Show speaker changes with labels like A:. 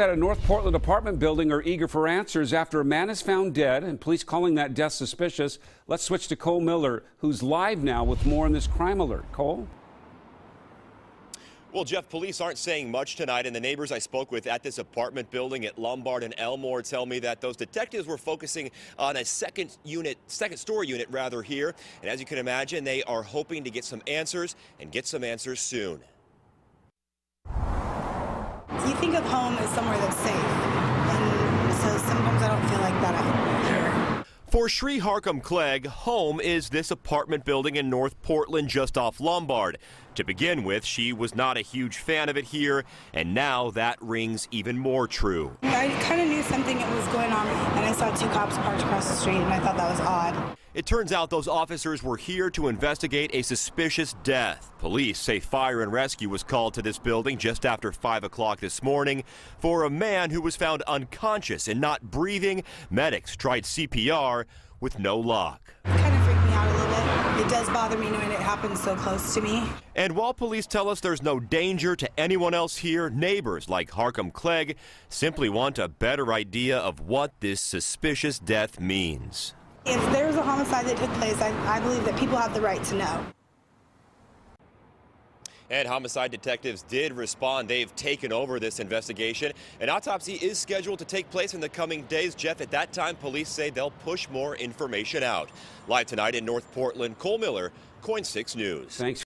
A: At a North Portland apartment building are eager for answers after a man is found dead and police calling that death suspicious. Let's switch to Cole Miller, who's live now with more on this crime alert. Cole?
B: Well, Jeff, police aren't saying much tonight, and the neighbors I spoke with at this apartment building at Lombard and Elmore tell me that those detectives were focusing on a second unit, second story unit rather here. And as you can imagine, they are hoping to get some answers and get some answers soon.
C: Think of home as somewhere that's safe, and so sometimes I don't feel like that out here.
B: For Shree Harkham Clegg, home is this apartment building in North Portland just off Lombard. To begin with, she was not a huge fan of it here, and now that rings even more true.
C: I kind of knew something was going on, and I saw two cops parked across the street, and I thought that was odd.
B: It turns out those officers were here to investigate a suspicious death. Police say fire and rescue was called to this building just after 5 o'clock this morning for a man who was found unconscious and not breathing. Medics tried CPR with no luck.
C: Kind of freaked me out a little bit. It does bother me knowing it happened so close to me.
B: And while police tell us there's no danger to anyone else here, neighbors like Harkham Clegg simply want a better idea of what this suspicious death means.
C: If there's a homicide that took place, I, I believe that people have the right to know.
B: And homicide detectives did respond. They've taken over this investigation. An autopsy is scheduled to take place in the coming days. Jeff, at that time, police say they'll push more information out. Live tonight in North Portland, Cole Miller, KOIN 6 News.
A: Thanks.